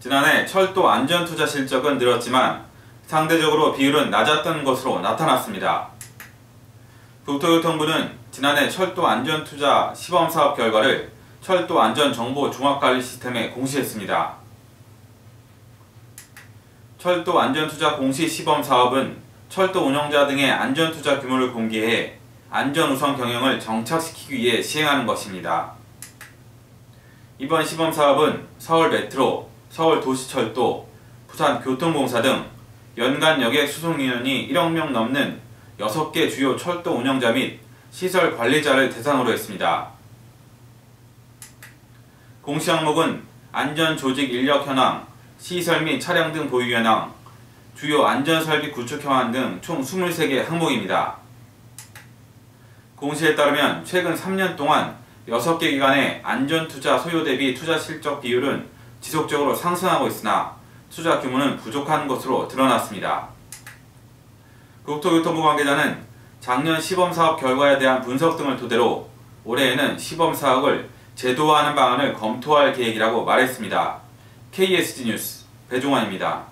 지난해 철도 안전투자 실적은 늘었지만 상대적으로 비율은 낮았던 것으로 나타났습니다. 국토교통부는 지난해 철도 안전투자 시범사업 결과를 철도 안전정보 종합관리 시스템에 공시했습니다. 철도 안전투자 공시 시범사업은 철도 운영자 등의 안전투자 규모를 공개해 안전우선 경영을 정착시키기 위해 시행하는 것입니다. 이번 시범사업은 서울 메트로, 서울 도시철도, 부산 교통공사 등 연간 여객 수송 인원이 1억 명 넘는 6개 주요 철도 운영자 및 시설 관리자를 대상으로 했습니다. 공시 항목은 안전 조직 인력 현황, 시설 및 차량 등 보유 현황, 주요 안전설비 구축 현황 등 총 23개 항목입니다. 공시에 따르면 최근 3년 동안 6개 기관의 안전투자 소요 대비 투자 실적 비율은 지속적으로 상승하고 있으나 투자 규모는 부족한 것으로 드러났습니다. 국토교통부 관계자는 작년 시범사업 결과에 대한 분석 등을 토대로 올해에는 시범사업을 제도화하는 방안을 검토할 계획이라고 말했습니다. KSG 뉴스 배종환입니다.